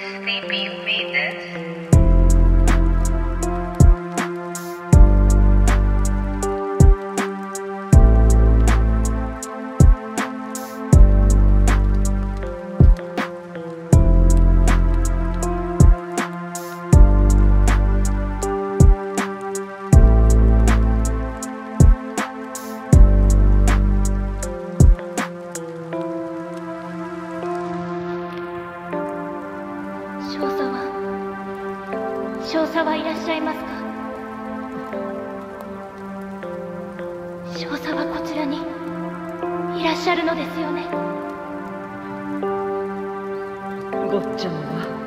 Sleepy, you made this? 少佐は少佐はいらっしゃいますか？少佐はこちらにいらっしゃるのですよね？坊ちゃんは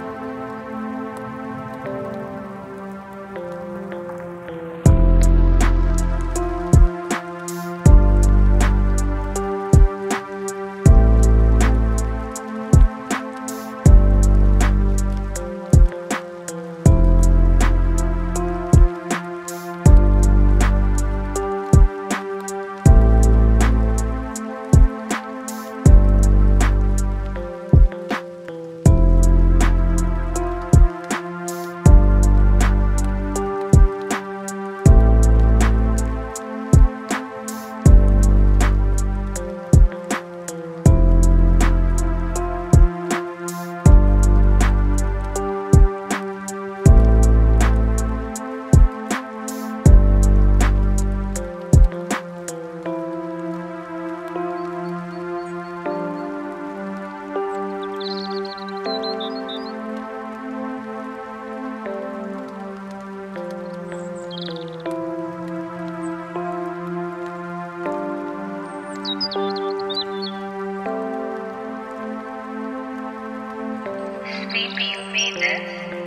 ？Sleepy, you made this?